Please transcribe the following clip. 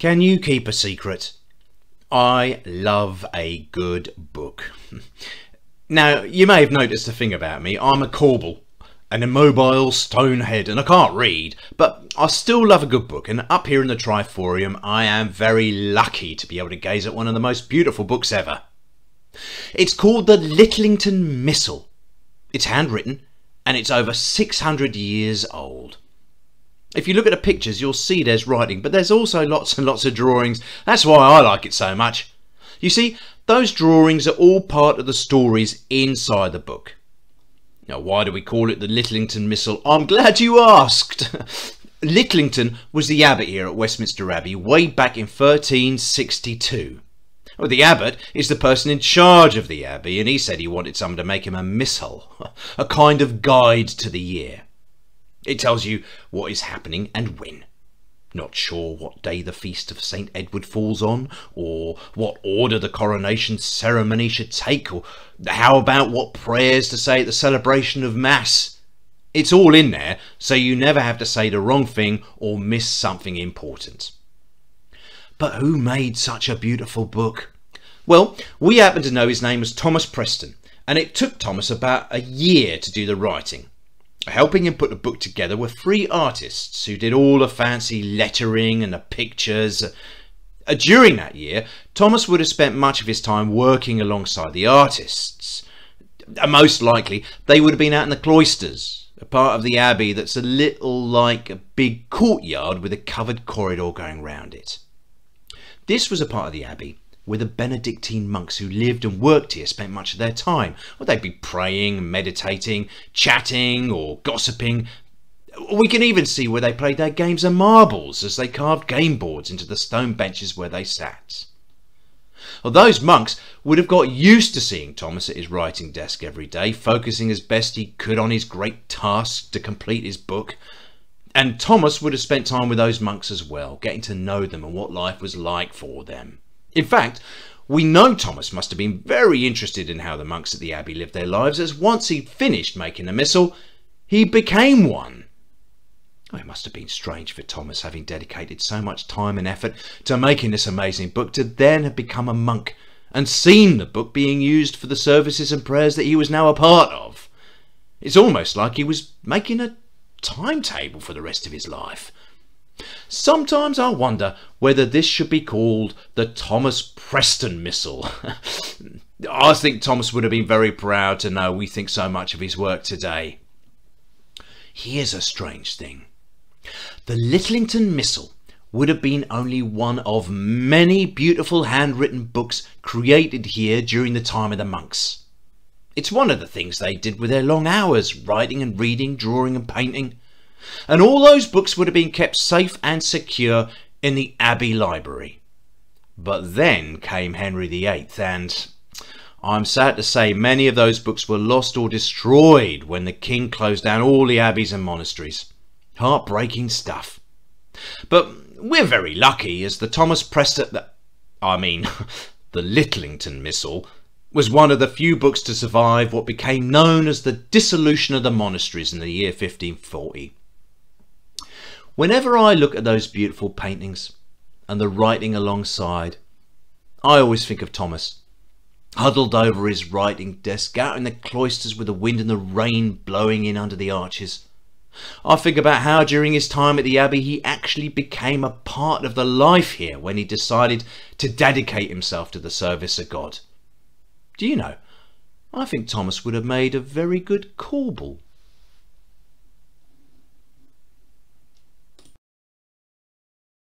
Can you keep a secret? I love a good book. now, you may have noticed a thing about me. I'm a Corbel, an immobile stonehead, and I can't read, but I still love a good book. And up here in the Triforium, I am very lucky to be able to gaze at one of the most beautiful books ever. It's called the Litlyngton Missal. It's handwritten, and it's over 600 years old. If you look at the pictures, you'll see there's writing, but there's also lots and lots of drawings. That's why I like it so much. You see, those drawings are all part of the stories inside the book. Now, why do we call it the Litlyngton Missal? I'm glad you asked. Litlyngton was the abbot here at Westminster Abbey way back in 1362. Well, the abbot is the person in charge of the abbey, and he said he wanted someone to make him a missal, a kind of guide to the year. It tells you what is happening and when. Not sure what day the feast of St. Edward falls on, or what order the coronation ceremony should take, or how about what prayers to say at the celebration of Mass. It's all in there, so you never have to say the wrong thing or miss something important. But who made such a beautiful book? Well, we happen to know his name was Thomas Preston, and it took Thomas about a year to do the writing. Helping him put the book together were three artists who did all the fancy lettering and the pictures. Uh, during that year, Thomas would have spent much of his time working alongside the artists. Uh, most likely, they would have been out in the cloisters, a part of the abbey that's a little like a big courtyard with a covered corridor going round it. This was a part of the abbey where the Benedictine monks who lived and worked here spent much of their time. Well, they'd be praying, meditating, chatting, or gossiping. We can even see where they played their games of marbles as they carved game boards into the stone benches where they sat. Well, those monks would have got used to seeing Thomas at his writing desk every day, focusing as best he could on his great task to complete his book. And Thomas would have spent time with those monks as well, getting to know them and what life was like for them. In fact, we know Thomas must have been very interested in how the monks at the abbey lived their lives, as once he'd finished making a missal, he became one. Oh, it must have been strange for Thomas, having dedicated so much time and effort to making this amazing book, to then have become a monk and seen the book being used for the services and prayers that he was now a part of. It's almost like he was making a timetable for the rest of his life. Sometimes I wonder whether this should be called the Thomas Preston Missal. I think Thomas would have been very proud to know we think so much of his work today. Here's a strange thing. The Litlyngton Missal would have been only one of many beautiful handwritten books created here during the time of the monks. It's one of the things they did with their long hours, writing and reading, drawing and painting. And all those books would have been kept safe and secure in the Abbey Library. But then came Henry VIII and I'm sad to say many of those books were lost or destroyed when the king closed down all the abbeys and monasteries. Heartbreaking stuff. But we're very lucky as the Thomas Preston, I mean, the Litlyngton Missal, was one of the few books to survive what became known as the dissolution of the monasteries in the year 1540. Whenever I look at those beautiful paintings and the writing alongside, I always think of Thomas, huddled over his writing desk out in the cloisters with the wind and the rain blowing in under the arches. I think about how during his time at the Abbey he actually became a part of the life here when he decided to dedicate himself to the service of God. Do you know, I think Thomas would have made a very good Corbel.